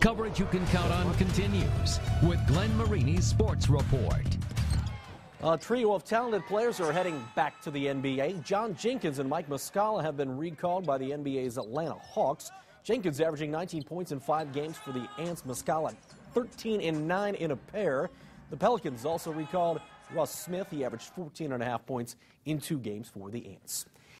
Coverage you can count on continues with Glenn Marini's Sports Report. A trio of talented players are heading back to the NBA. John Jenkins and Mike Muscala have been recalled by the NBA's Atlanta Hawks. Jenkins averaging 19 points in five games for the Ants. Muscala 13 and 9 in a pair. The Pelicans also recalled Russ Smith. He averaged 14 and a half points in two games for the Ants.